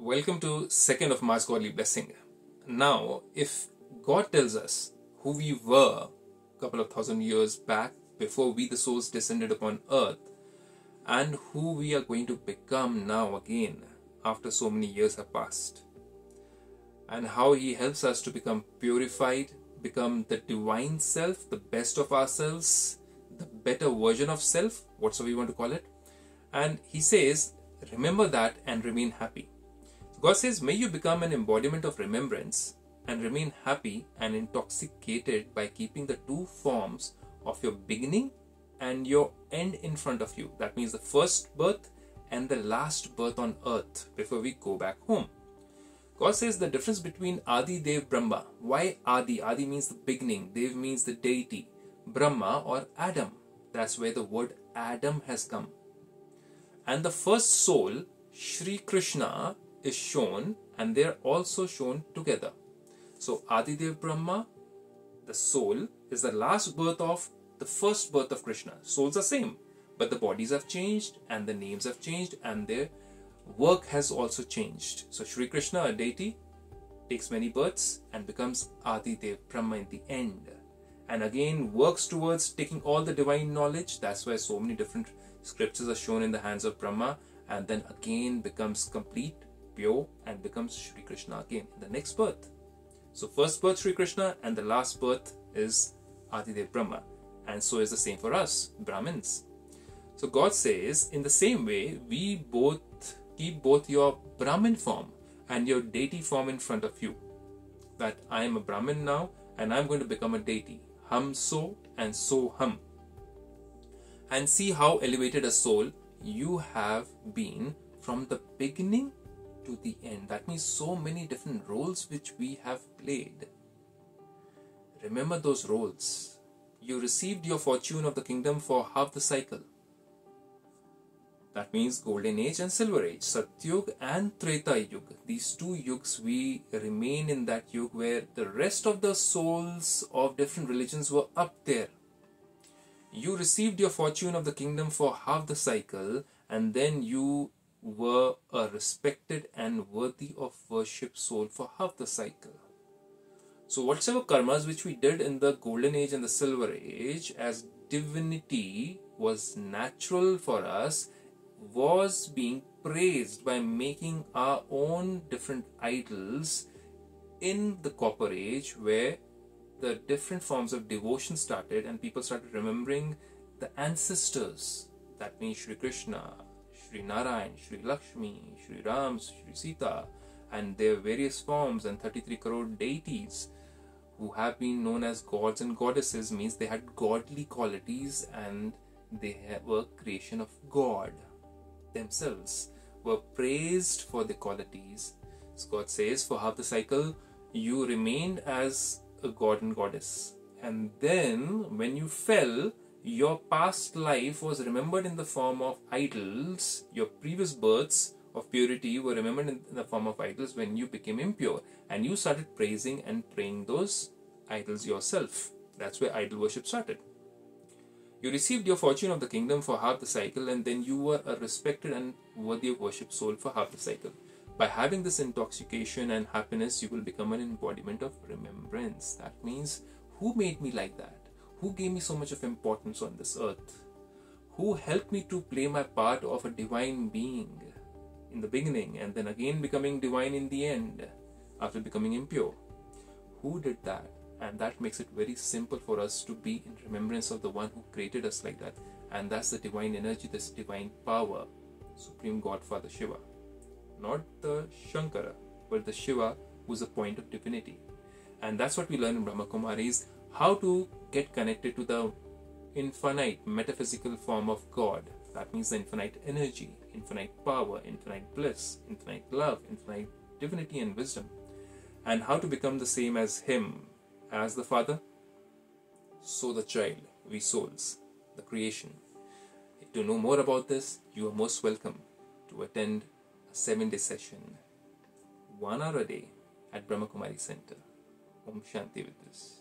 Welcome to second of March Godly Blessing. Now, if God tells us who we were a couple of thousand years back before we the souls descended upon earth and who we are going to become now again after so many years have passed and how he helps us to become purified become the divine self the best of ourselves the better version of self whatsoever you want to call it and he says remember that and remain happy God says, May you become an embodiment of remembrance and remain happy and intoxicated by keeping the two forms of your beginning and your end in front of you. That means the first birth and the last birth on earth before we go back home. God says the difference between Adi Dev Brahma. Why Adi? Adi means the beginning, Dev means the deity, Brahma or Adam. That's where the word Adam has come. And the first soul, Sri Krishna, is shown and they are also shown together. So Adidev Brahma, the soul, is the last birth of the first birth of Krishna. Souls are same, but the bodies have changed and the names have changed and their work has also changed. So Sri Krishna, a deity, takes many births and becomes Adidev Brahma in the end. And again works towards taking all the divine knowledge. That's why so many different scriptures are shown in the hands of Brahma and then again becomes complete pure and becomes Sri Krishna again in the next birth. So first birth Sri Krishna and the last birth is Adidev Brahma. And so is the same for us, Brahmins. So God says, in the same way, we both keep both your Brahmin form and your deity form in front of you. That I am a Brahmin now and I'm going to become a deity. Hum so and so hum. And see how elevated a soul you have been from the beginning to the end. That means so many different roles which we have played. Remember those roles. You received your fortune of the kingdom for half the cycle. That means Golden Age and Silver Age, Satyug and Treta Yug. These two yugs, we remain in that yug where the rest of the souls of different religions were up there. You received your fortune of the kingdom for half the cycle, and then you were a respected and worthy of worship soul for half the cycle. So, whatever karmas which we did in the golden age and the silver age as divinity was natural for us was being praised by making our own different idols in the copper age where the different forms of devotion started and people started remembering the ancestors that means Sri Krishna, Sri Narayan, Sri Lakshmi, Sri Ram, Sri Sita, and their various forms and 33 crore deities who have been known as gods and goddesses means they had godly qualities and they were creation of God themselves were praised for their qualities. As God says, for half the cycle you remained as a god and goddess. And then when you fell, your past life was remembered in the form of idols, your previous births of purity were remembered in the form of idols when you became impure and you started praising and praying those idols yourself. That's where idol worship started. You received your fortune of the kingdom for half the cycle and then you were a respected and worthy of worship soul for half the cycle. By having this intoxication and happiness, you will become an embodiment of remembrance. That means, who made me like that? Who gave me so much of importance on this earth? Who helped me to play my part of a divine being in the beginning and then again becoming divine in the end after becoming impure? Who did that? And that makes it very simple for us to be in remembrance of the one who created us like that. And that's the divine energy, this divine power, Supreme Godfather Shiva. Not the Shankara, but the Shiva who's the point of divinity. And that's what we learn in Brahma Kumaris how to get connected to the infinite metaphysical form of God. That means the infinite energy, infinite power, infinite bliss, infinite love, infinite divinity and wisdom. And how to become the same as Him, as the Father, so the child, we souls, the creation. To know more about this, you are most welcome to attend a seven day session, one hour a day at Brahmakumari Center. Om Shanti with this.